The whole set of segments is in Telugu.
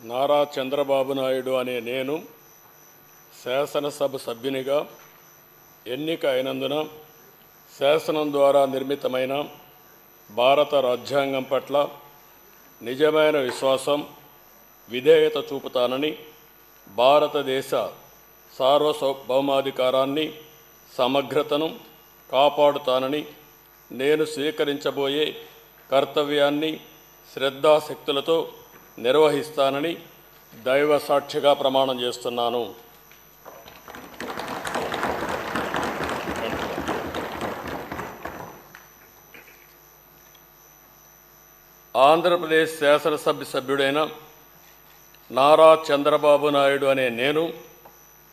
నారా చంద్రబాబు నాయుడు అనే నేను శాసనసభ సభ్యునిగా ఎన్నిక అయినందున శాసనం ద్వారా నిర్మితమైన భారత రాజ్యాంగం పట్ల నిజమైన విశ్వాసం విధేయత చూపుతానని భారతదేశ సార్వభౌమాధికారాన్ని సమగ్రతను కాపాడుతానని నేను స్వీకరించబోయే కర్తవ్యాన్ని శ్రద్ధాశక్తులతో నిర్వహిస్తానని దైవ సాక్షిగా ప్రమాణం చేస్తున్నాను. ఆంధ్రప్రదేశ్ శాసనసభ్య సభ్యుడైన నారా చంద్రబాబు నాయుడు అనే నేను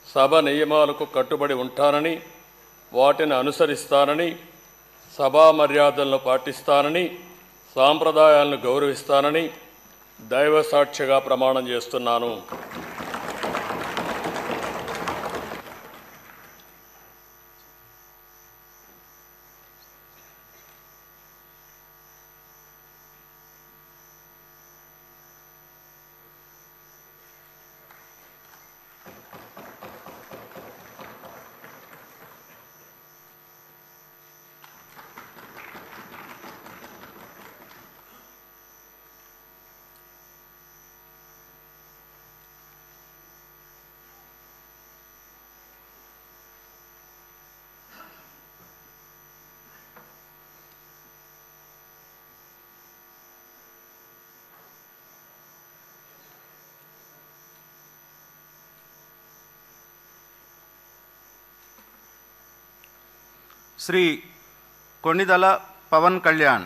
సభ నియమాలకు కట్టుబడి ఉంటానని వాటిని అనుసరిస్తానని సభా మర్యాదలను పాటిస్తానని సాంప్రదాయాలను గౌరవిస్తానని దైవ సాక్షిగా ప్రమాణం చేస్తున్నాను. శ్రీ కొణిదల పవన్ కళ్యాణ్.